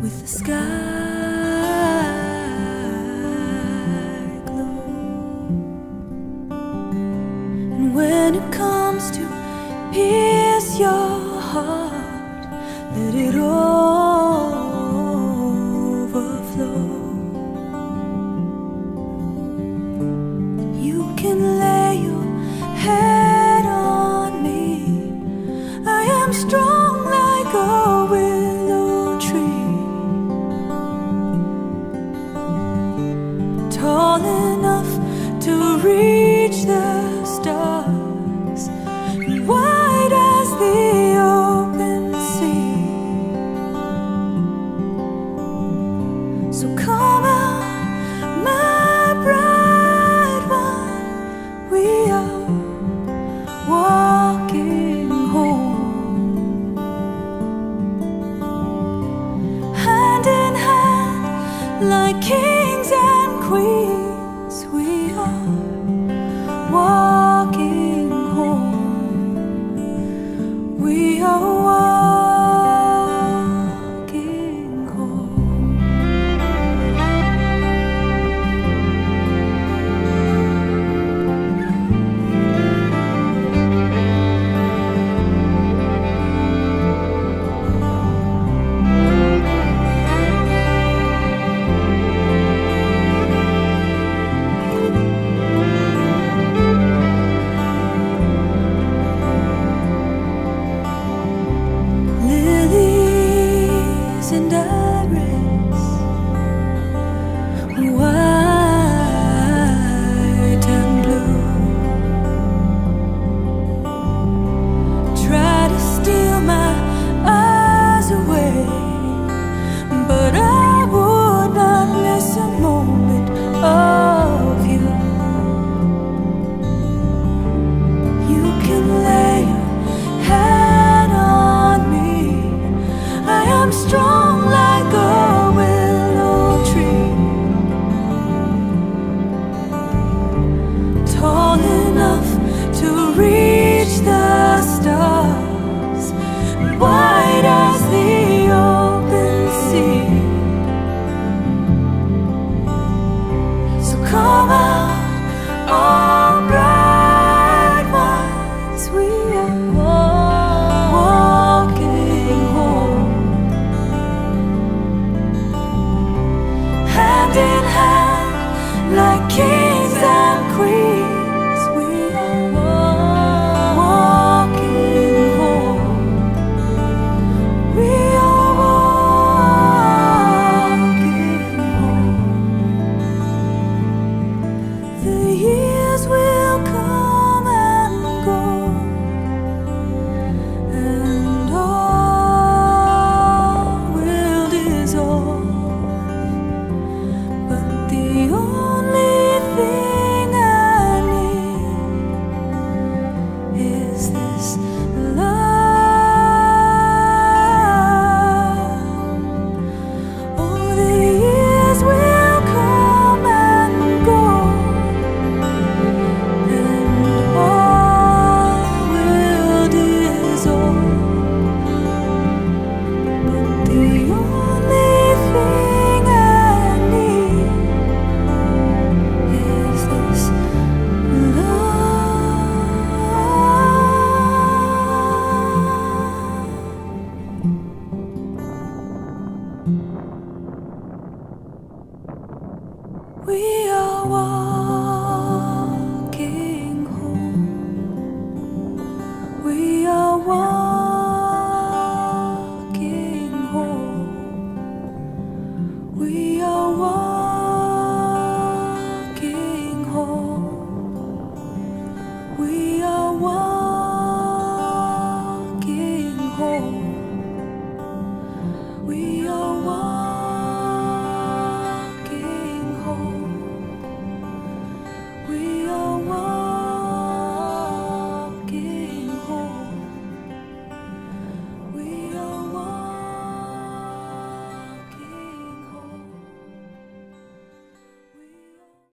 with the sky glow. And when it comes to pierce your heart, let it all. all. We are